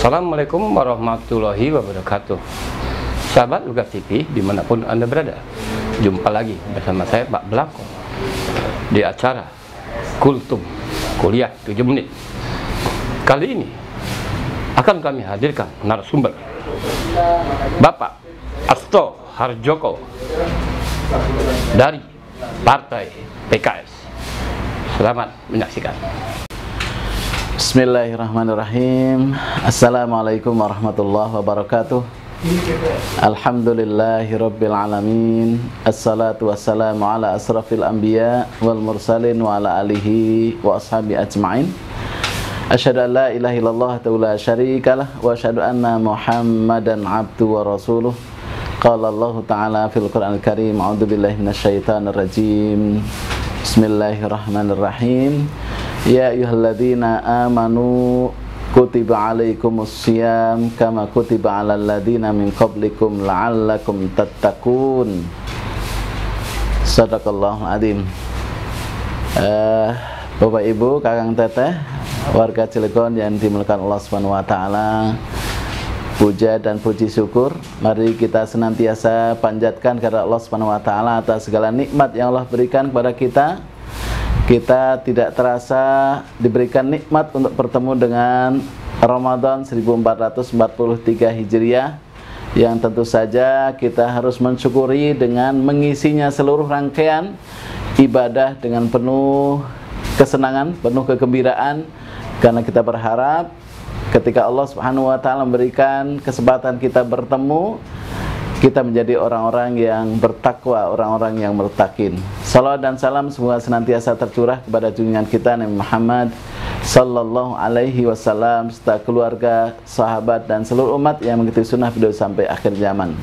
Assalamualaikum warahmatullahi wabarakatuh. Sahabat Lugas TV di mana pun Anda berada Jumpa lagi bersama saya Pak Belako Di acara Kultum Kuliah 7 Menit. Kali ini akan kami hadirkan narasumber Bapak Asto Harjoko dari Partai PKS Selamat menyaksikan Bismillahirrahmanirrahim. Assalamualaikum warahmatullahi wabarakatuh. Alhamdulillahi rabbil alamin. Assalatu wassalamu ala asrafil anbiya Wal mursalin wa ala alihi wa ashabi ajma'in. Asyhadu an la ilaha illallah la syarikalah Wa asyhadu anna muhammadan abdu wa rasuluh. Qala Allah Ta'ala fil Qur'an al-Karim A'udhu billahi minasyaitanir rajim. Bismillahirrahmanirrahim Ya ayyuhalladzina amanu kutiba alaikumus siyam kama kutiba alal ladzina min qablikum la'allakum tattaqun. Sadaqallahul azim uh, Bapak Ibu, Kakang Teteh, warga Cilegon yang dimuliakan Allah Subhanahu wa taala. Puja dan puji syukur. Mari kita senantiasa panjatkan kepada Allah Subhanahu wa taala atas segala nikmat yang Allah berikan kepada kita kita tidak terasa diberikan nikmat untuk bertemu dengan Ramadan 1443 Hijriah yang tentu saja kita harus mensyukuri dengan mengisinya seluruh rangkaian ibadah dengan penuh kesenangan, penuh kegembiraan. Karena kita berharap ketika Allah Subhanahu wa taala memberikan kesempatan kita bertemu kita menjadi orang-orang yang bertakwa, orang-orang yang bertakin. Salam dan salam semoga senantiasa tercurah kepada junjungan kita Nabi Muhammad sallallahu alaihi wasallam serta keluarga, sahabat dan seluruh umat yang mengikuti sunnah beliau sampai akhir zaman.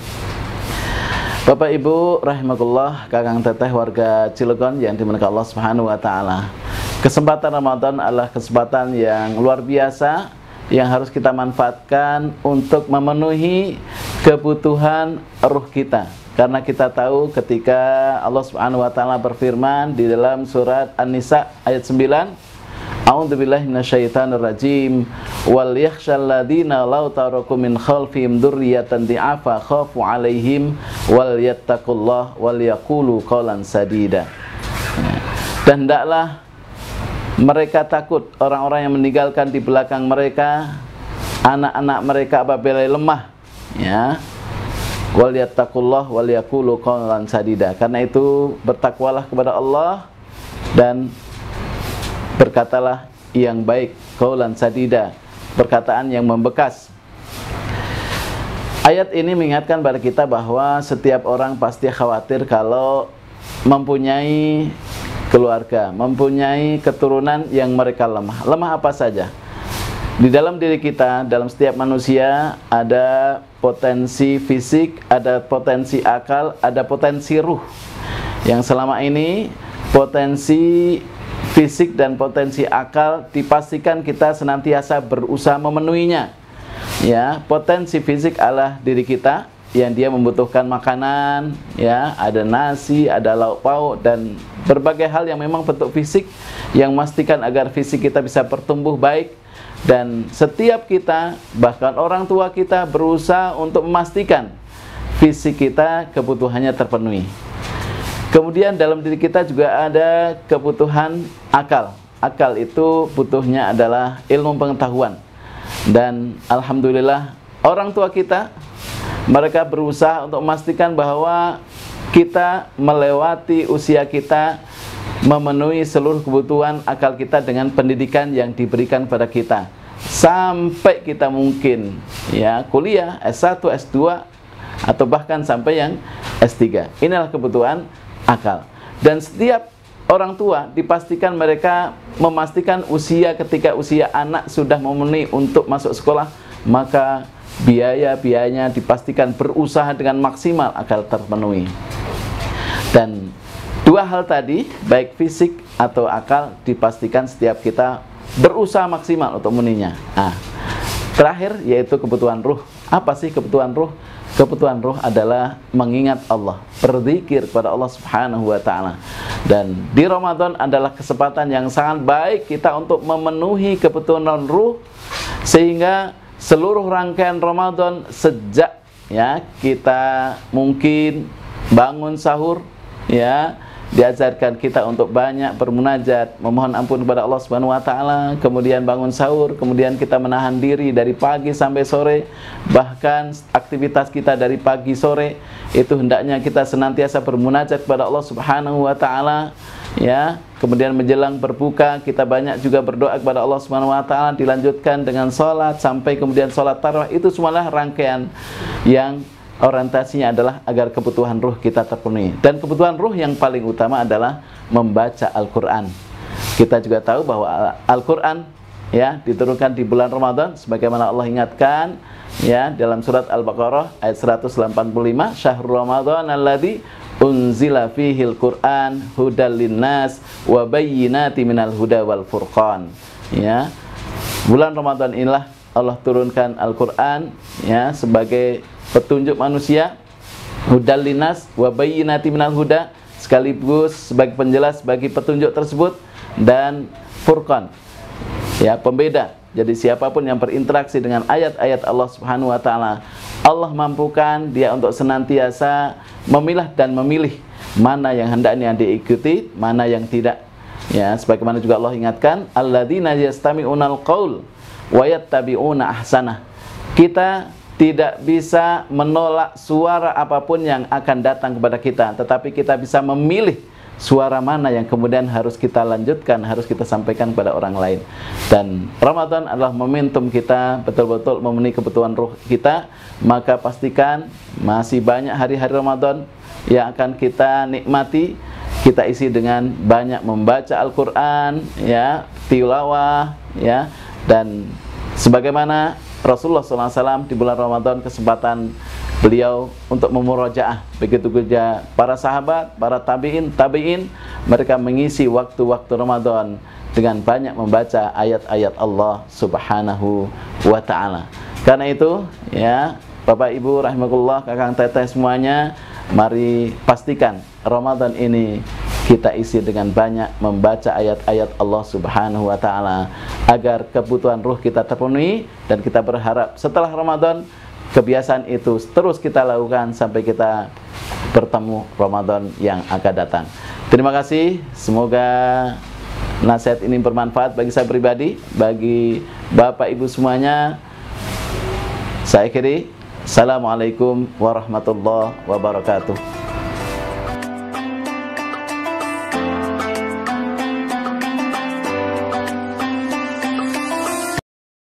Bapak Ibu rahimakumullah, Kakang Teteh warga Cilegon yang dimuliakan Allah Subhanahu wa taala. Kesempatan Ramadan adalah kesempatan yang luar biasa yang harus kita manfaatkan untuk memenuhi kebutuhan ruh kita. Karena kita tahu ketika Allah Subhanahu wa taala berfirman di dalam surat An-Nisa ayat 9, A'udzu billahi minasyaitonir rajim wal yakhshal ladzina law taraku min khalfihim dzurriyyatan di'afa khafu 'alaihim wal yattaqullah wal yaqulu qawlan sadida. Dan hendaklah mereka takut orang-orang yang meninggalkan di belakang mereka anak-anak mereka apabila lemah ya wal yattaqullah wal yaqulu qawlan sadida karena itu bertakwalah kepada Allah dan berkatalah yang baik qawlan sadida perkataan yang membekas Ayat ini mengingatkan pada kita bahwa setiap orang pasti khawatir kalau mempunyai keluarga, mempunyai keturunan yang mereka lemah. Lemah apa saja? Di dalam diri kita, dalam setiap manusia ada potensi fisik, ada potensi akal, ada potensi ruh. Yang selama ini potensi fisik dan potensi akal dipastikan kita senantiasa berusaha memenuhinya. Ya, potensi fisik adalah diri kita, yang dia membutuhkan makanan, ya, ada nasi, ada lauk pauk dan berbagai hal yang memang bentuk fisik yang memastikan agar fisik kita bisa bertumbuh baik dan setiap kita bahkan orang tua kita berusaha untuk memastikan fisik kita kebutuhannya terpenuhi. Kemudian dalam diri kita juga ada kebutuhan akal. Akal itu butuhnya adalah ilmu pengetahuan. Dan alhamdulillah orang tua kita mereka berusaha untuk memastikan bahwa kita melewati usia kita memenuhi seluruh kebutuhan akal kita dengan pendidikan yang diberikan pada kita sampai kita mungkin ya kuliah S1, S2 atau bahkan sampai yang S3. Inilah kebutuhan akal. Dan setiap orang tua dipastikan mereka memastikan usia ketika usia anak sudah memenuhi untuk masuk sekolah, maka biaya-biayanya dipastikan berusaha dengan maksimal agar terpenuhi. Dan dua hal tadi, baik fisik atau akal, dipastikan setiap kita berusaha maksimal untuk memenuhinya. Nah, terakhir yaitu kebutuhan ruh. Apa sih kebutuhan ruh? Kebutuhan ruh adalah mengingat Allah, berzikir kepada Allah Subhanahu wa taala. Dan di Ramadan adalah kesempatan yang sangat baik kita untuk memenuhi kebutuhan ruh sehingga seluruh rangkaian Ramadan sejak ya kita mungkin bangun sahur ya diajarkan kita untuk banyak bermunajat, memohon ampun kepada Allah Subhanahu wa taala, kemudian bangun sahur, kemudian kita menahan diri dari pagi sampai sore, bahkan aktivitas kita dari pagi sore itu hendaknya kita senantiasa bermunajat kepada Allah Subhanahu wa taala ya. Kemudian menjelang berbuka kita banyak juga berdoa kepada Allah Subhanahu wa taala dilanjutkan dengan salat sampai kemudian salat tarawih itu semuanya rangkaian yang orientasinya adalah agar kebutuhan ruh kita terpenuhi. Dan kebutuhan ruh yang paling utama adalah membaca Al-Qur'an. Kita juga tahu bahwa Al-Qur'an ya diturunkan di bulan Ramadan sebagaimana Allah ingatkan ya dalam surat Al-Baqarah ayat 185 Syahrul Ramadan alladzi unzila fihil Qur'an hudal linnas wa bayyinati minal huda wal furqan. Ya. Bulan Ramadan inilah Allah turunkan Al-Qur'an ya sebagai petunjuk manusia. Hudal linas wa bayyinati minal huda sekaligus sebagai penjelas bagi petunjuk tersebut dan furqan. Ya pembeda jadi siapa pun yang berinteraksi dengan ayat-ayat Allah Subhanahu wa taala Allah mampukan dia untuk senantiasa memilah dan memilih mana yang hendaknya diikuti mana yang tidak. Ya sebagaimana juga Allah ingatkan alladzina yastami'unal qaul wa yattabi'una ahsana. Kita tidak bisa menolak suara apa pun yang akan datang kepada kita, tetapi kita bisa memilih suara mana yang kemudian harus kita lanjutkan, harus kita sampaikan kepada orang lain. Dan Ramadan adalah momentum kita betul-betul memenuhi kebutuhan roh kita, maka pastikan masih banyak hari-hari Ramadan yang akan kita nikmati, kita isi dengan banyak membaca Al-Qur'an, ya, tilawah, ya, dan sebagaimana Rasulullah SAW di bulan Ramadan kesempatan beliau untuk memurajaah begitu juga para sahabat, para tabiin, tabiin mereka mengisi waktu-waktu Ramadan dengan banyak membaca ayat-ayat Allah Subhanahu wa taala. Karena itu, ya, Bapak Ibu rahimakumullah, Kakang Teteh semuanya, mari pastikan Ramadan ini kita isi dengan banyak membaca ayat-ayat Allah Subhanahu wa taala agar kebutuhan ruh kita terpenuhi dan kita berharap setelah Ramadan kebiasaan itu terus kita lakukan sampai kita bertemu Ramadan yang akan datang. Terima kasih, semoga nasihat ini bermanfaat bagi saya pribadi, bagi Bapak Ibu semuanya. Saya kiri, Assalamualaikum warahmatullahi wabarakatuh.